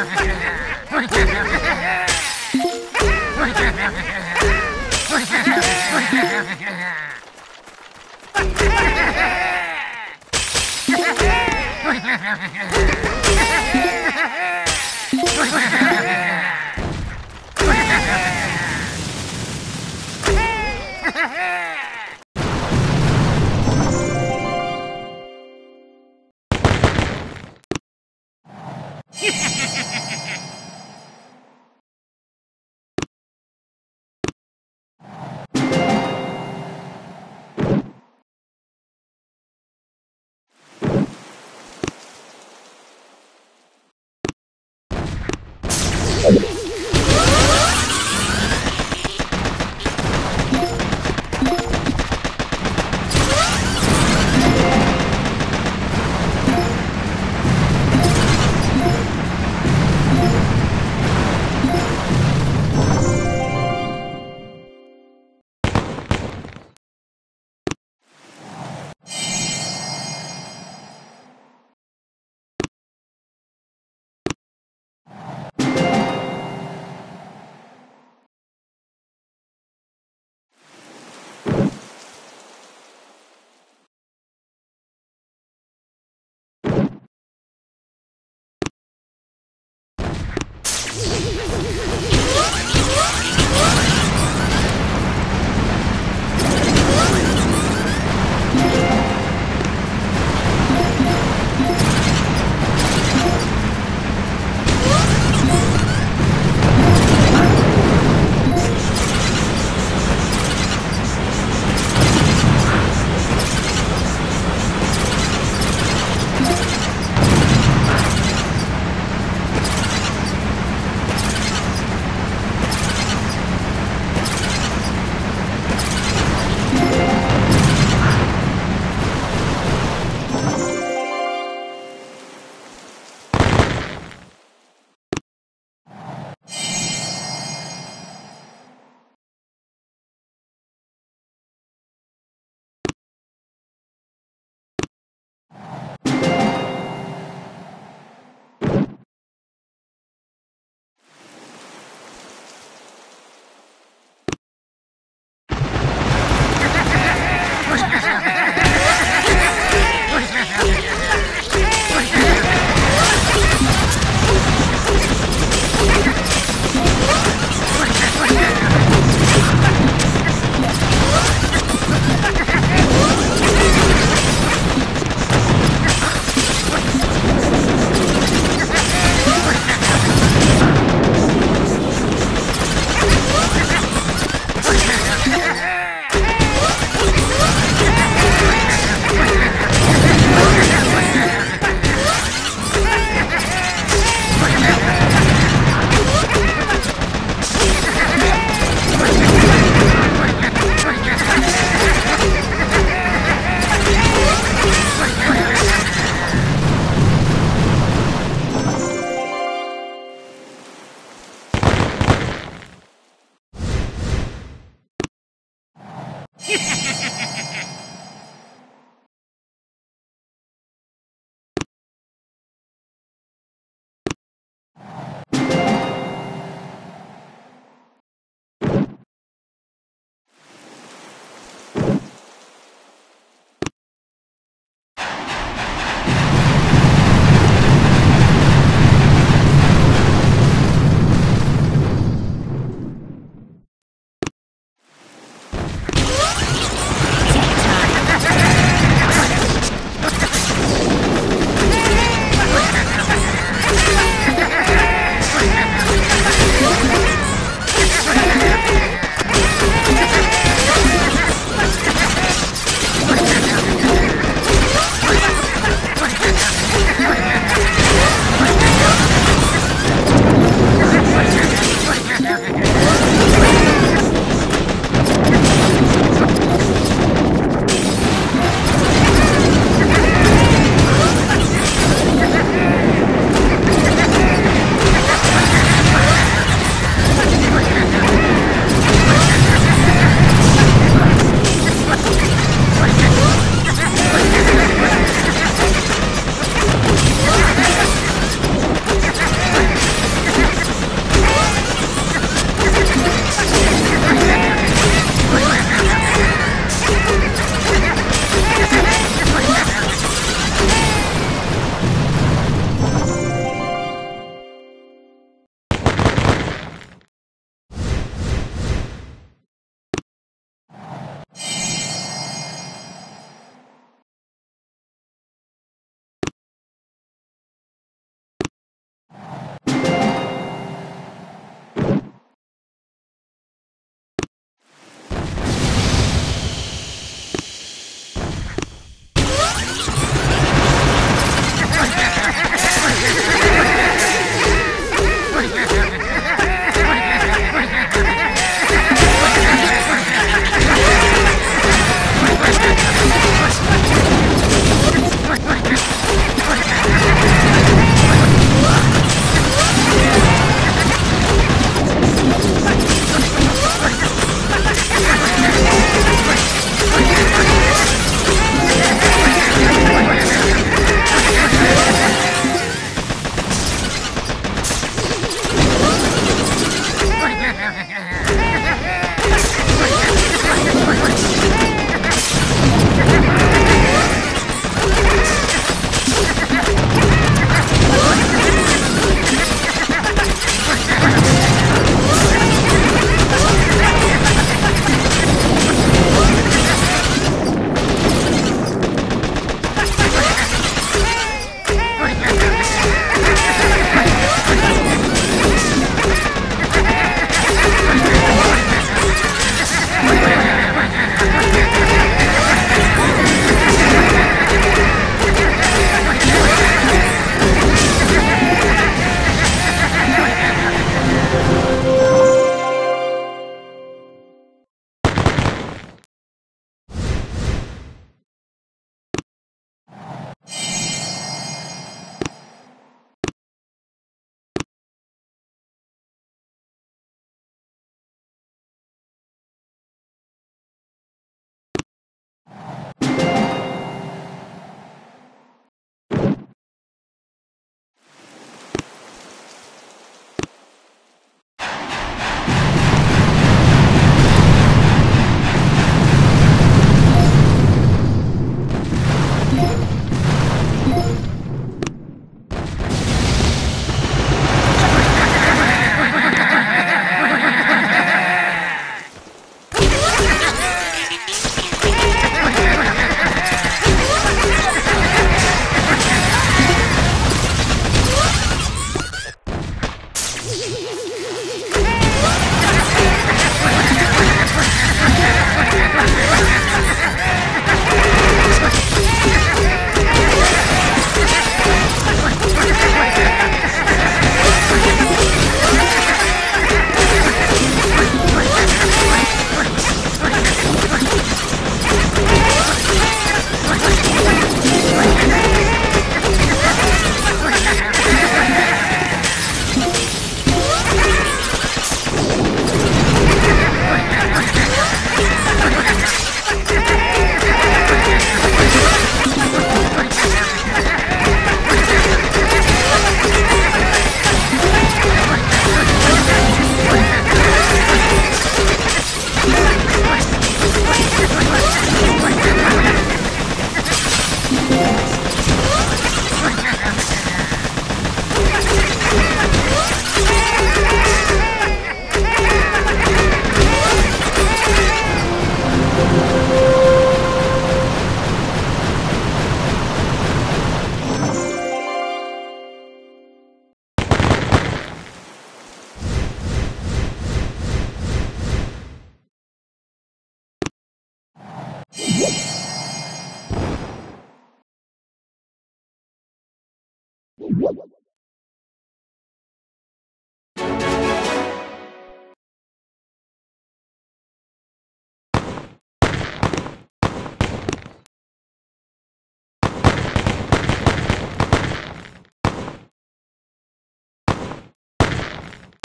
Ha ha ha ha!